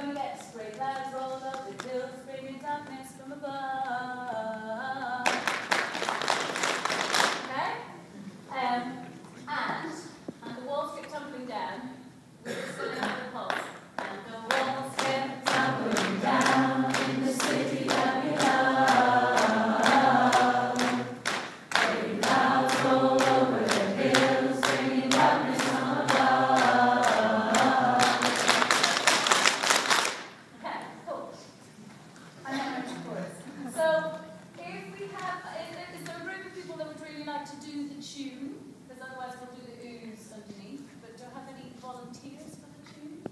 from the next great land rolled up the hill, bringing darkness from above. Tune, because otherwise we'll do the ooze underneath. But do I have any volunteers for the tune?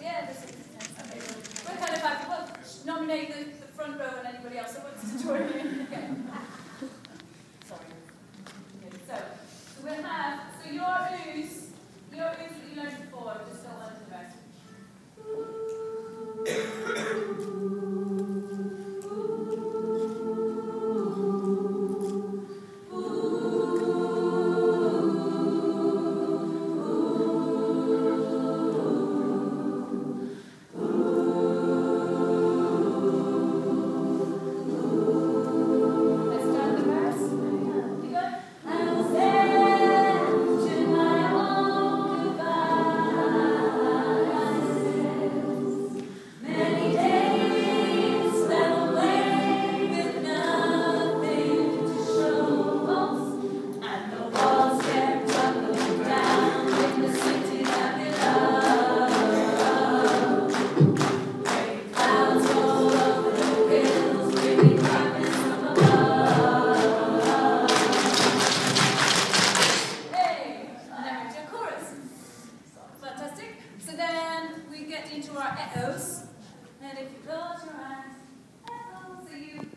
Yeah, this is, okay. We're kind of happy, well, nominate the, the front row and anybody else that wants to join in. Sorry. Okay, so, so we'll have, so your ooze, your ooze that you learned before, just go to the rest. Our echoes. And if you close your eyes, echo. So you